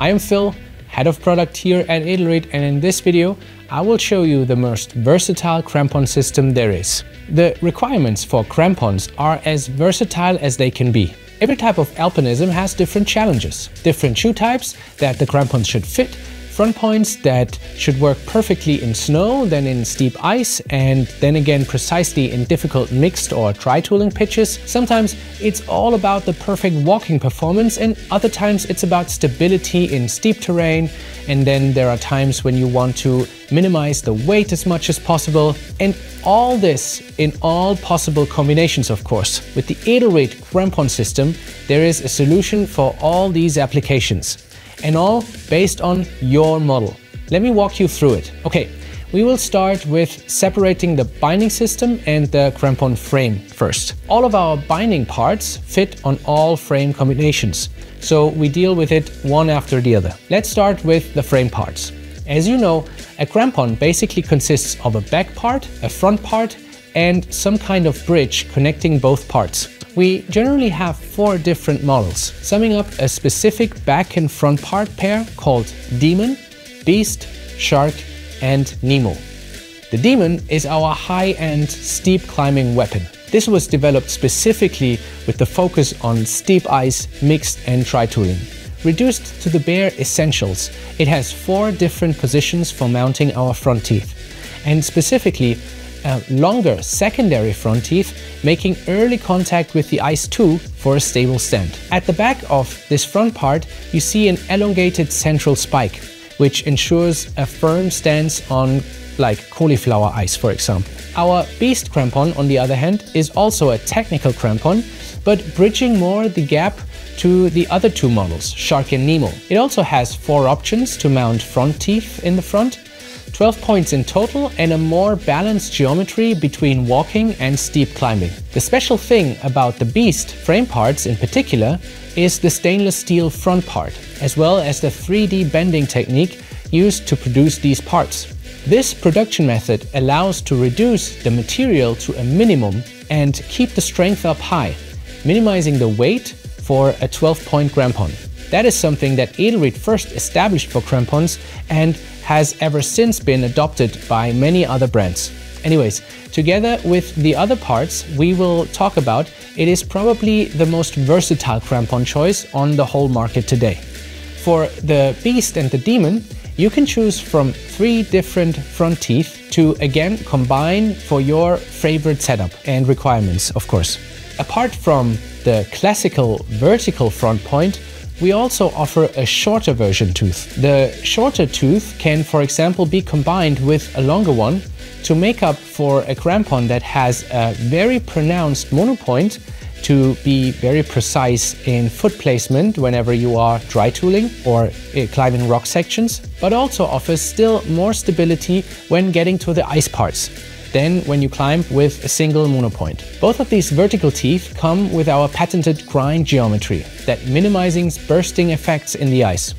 I am Phil, head of product here at Edelrid and in this video I will show you the most versatile crampon system there is. The requirements for crampons are as versatile as they can be. Every type of alpinism has different challenges, different shoe types that the crampons should fit, front points that should work perfectly in snow, then in steep ice, and then again precisely in difficult mixed or dry-tooling pitches. Sometimes it's all about the perfect walking performance and other times it's about stability in steep terrain and then there are times when you want to minimize the weight as much as possible and all this in all possible combinations of course. With the Edelrid crampon system there is a solution for all these applications and all based on your model. Let me walk you through it. Okay, we will start with separating the binding system and the crampon frame first. All of our binding parts fit on all frame combinations, so we deal with it one after the other. Let's start with the frame parts. As you know, a crampon basically consists of a back part, a front part, and some kind of bridge connecting both parts. We generally have four different models, summing up a specific back and front part pair called Demon, Beast, Shark and Nemo. The Demon is our high-end steep climbing weapon. This was developed specifically with the focus on steep ice, mixed and dry-tooling. Reduced to the bare essentials, it has four different positions for mounting our front teeth. And specifically, longer secondary front teeth, making early contact with the ice too for a stable stand. At the back of this front part, you see an elongated central spike, which ensures a firm stance on like cauliflower ice, for example. Our Beast crampon, on the other hand, is also a technical crampon, but bridging more the gap to the other two models, Shark and Nemo. It also has four options to mount front teeth in the front, 12 points in total and a more balanced geometry between walking and steep climbing. The special thing about the Beast frame parts in particular is the stainless steel front part, as well as the 3D bending technique used to produce these parts. This production method allows to reduce the material to a minimum and keep the strength up high, minimizing the weight for a 12-point crampon. That is something that Edelrid first established for crampons and has ever since been adopted by many other brands. Anyways, together with the other parts we will talk about, it is probably the most versatile crampon choice on the whole market today. For the Beast and the Demon, you can choose from three different front teeth to again combine for your favorite setup and requirements, of course. Apart from the classical vertical front point, we also offer a shorter version tooth. The shorter tooth can, for example, be combined with a longer one to make up for a crampon that has a very pronounced monopoint to be very precise in foot placement whenever you are dry tooling or uh, climbing rock sections, but also offers still more stability when getting to the ice parts than when you climb with a single monopoint. Both of these vertical teeth come with our patented grind geometry that minimizes bursting effects in the ice.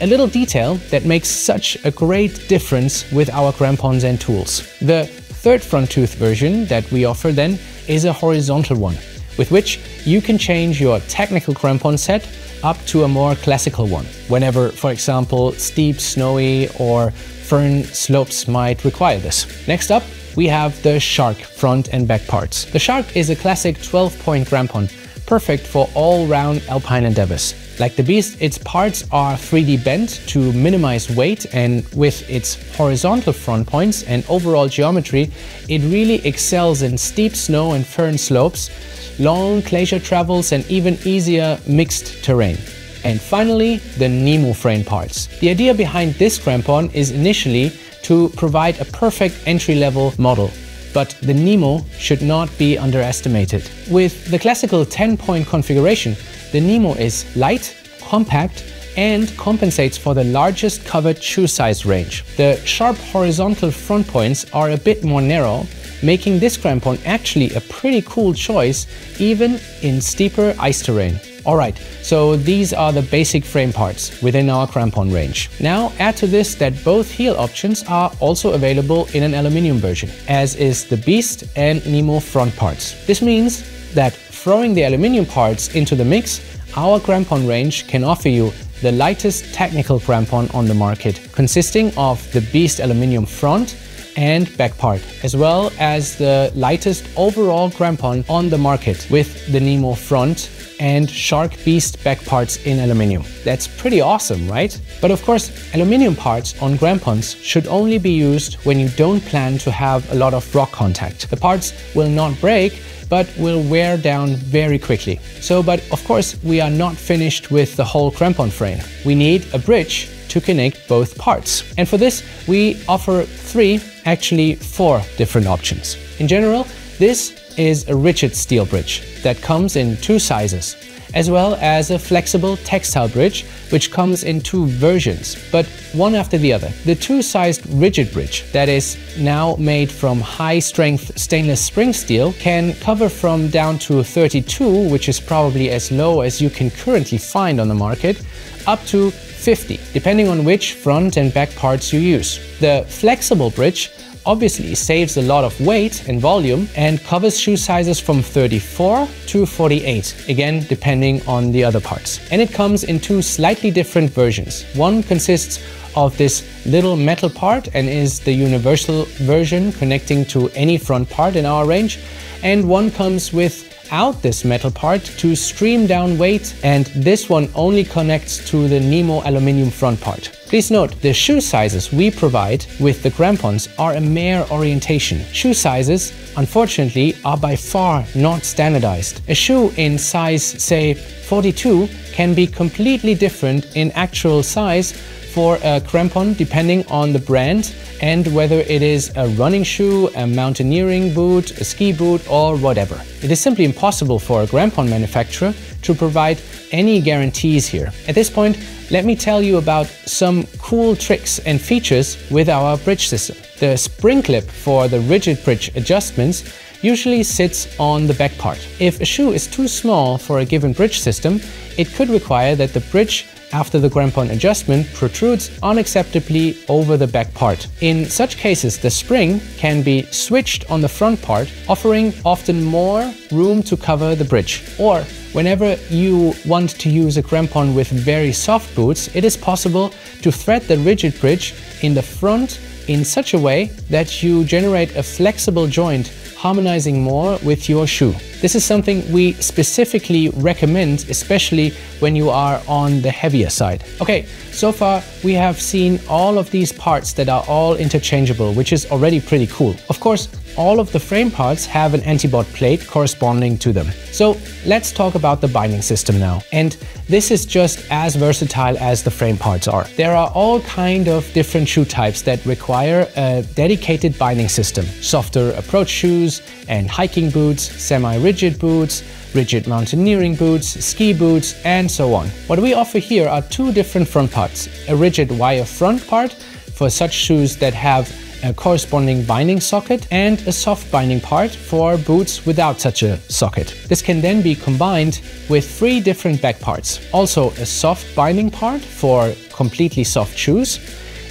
A little detail that makes such a great difference with our crampons and tools. The third front tooth version that we offer then is a horizontal one, with which you can change your technical crampon set up to a more classical one, whenever, for example, steep, snowy or firn slopes might require this. Next up, we have the Shark front and back parts. The Shark is a classic 12-point crampon, perfect for all-round alpine endeavors. Like the Beast, its parts are 3D bent to minimize weight and with its horizontal front points and overall geometry, it really excels in steep snow and firn slopes, long glacier travels and even easier mixed terrain. And finally, the Nemo frame parts. The idea behind this crampon is initially to provide a perfect entry-level model. But the Nemo should not be underestimated. With the classical 10-point configuration, the Nemo is light, compact, and compensates for the largest covered shoe size range. The sharp horizontal front points are a bit more narrow, making this crampon actually a pretty cool choice even in steeper ice terrain. Alright, so these are the basic frame parts within our crampon range. Now add to this that both heel options are also available in an aluminium version, as is the Beast and Nemo front parts. This means that throwing the aluminium parts into the mix, our crampon range can offer you the lightest technical crampon on the market, consisting of the Beast aluminium front and back part, as well as the lightest overall crampon on the market with the Nemo front and Shark Beast back parts in aluminium. That's pretty awesome, right? But of course, aluminium parts on crampons should only be used when you don't plan to have a lot of rock contact. The parts will not break, but will wear down very quickly. So, but of course, we are not finished with the whole crampon frame. We need a bridge to connect both parts. And for this, we offer three, actually four different options. In general, this is a rigid steel bridge that comes in two sizes, as well as a flexible textile bridge, which comes in two versions, but one after the other. The two-sized rigid bridge that is now made from high-strength stainless spring steel can cover from down to 32, which is probably as low as you can currently find on the market, up to 50, depending on which front and back parts you use. The flexible bridge obviously saves a lot of weight and volume and covers shoe sizes from 34 to 48, again depending on the other parts. And it comes in two slightly different versions. One consists of this little metal part and is the universal version connecting to any front part in our range. And one comes with out this metal part to stream down weight and this one only connects to the Nemo aluminium front part. Please note, the shoe sizes we provide with the crampons are a mere orientation. Shoe sizes, unfortunately, are by far not standardized. A shoe in size, say, 42 can be completely different in actual size for a crampon depending on the brand and whether it is a running shoe, a mountaineering boot, a ski boot or whatever. It is simply impossible for a crampon manufacturer to provide any guarantees here. At this point, let me tell you about some cool tricks and features with our bridge system. The spring clip for the rigid bridge adjustments usually sits on the back part. If a shoe is too small for a given bridge system, it could require that the bridge after the crampon adjustment protrudes unacceptably over the back part. In such cases, the spring can be switched on the front part, offering often more room to cover the bridge. Or whenever you want to use a crampon with very soft boots, it is possible to thread the rigid bridge in the front in such a way that you generate a flexible joint harmonizing more with your shoe. This is something we specifically recommend, especially when you are on the heavier side. Okay, so far we have seen all of these parts that are all interchangeable, which is already pretty cool. Of course, all of the frame parts have an antibot plate corresponding to them. So let's talk about the binding system now. And this is just as versatile as the frame parts are. There are all kind of different shoe types that require a dedicated binding system. Softer approach shoes and hiking boots, semi-rigid boots, rigid mountaineering boots, ski boots, and so on. What we offer here are two different front parts. A rigid wire front part for such shoes that have a corresponding binding socket and a soft binding part for boots without such a socket. This can then be combined with three different back parts. Also a soft binding part for completely soft shoes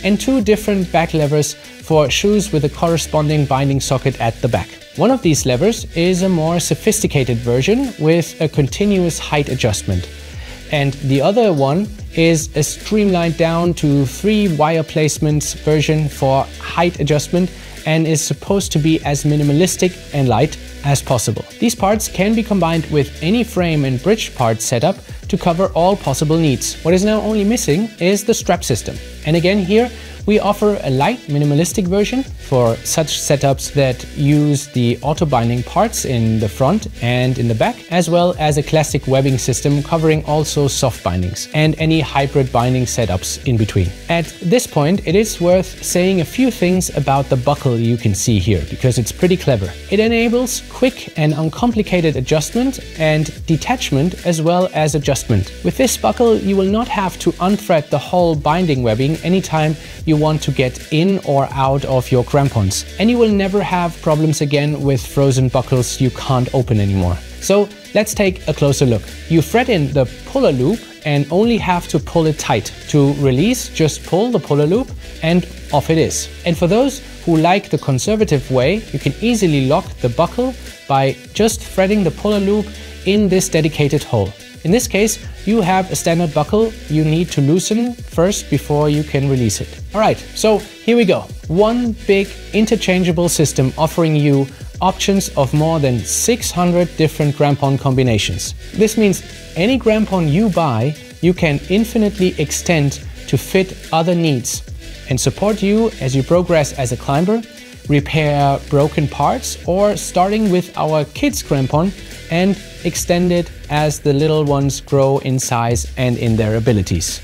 and two different back levers for shoes with a corresponding binding socket at the back. One of these levers is a more sophisticated version with a continuous height adjustment. And the other one is a streamlined down to three wire placements version for height adjustment and is supposed to be as minimalistic and light as possible. These parts can be combined with any frame and bridge part setup to cover all possible needs. What is now only missing is the strap system. And again here we offer a light minimalistic version for such setups that use the auto binding parts in the front and in the back, as well as a classic webbing system covering also soft bindings and any hybrid binding setups in between. At this point, it is worth saying a few things about the buckle you can see here because it's pretty clever. It enables quick and uncomplicated adjustment and detachment as well as adjustment. With this buckle, you will not have to unthread the whole binding webbing anytime you you want to get in or out of your crampons. And you will never have problems again with frozen buckles you can't open anymore. So let's take a closer look. You thread in the puller loop and only have to pull it tight. To release, just pull the puller loop and off it is. And for those who like the conservative way, you can easily lock the buckle by just threading the puller loop in this dedicated hole. In this case, you have a standard buckle you need to loosen first before you can release it. Alright, so here we go. One big interchangeable system offering you options of more than 600 different crampon combinations. This means any crampon you buy, you can infinitely extend to fit other needs and support you as you progress as a climber, repair broken parts, or starting with our kids crampon and extend it as the little ones grow in size and in their abilities.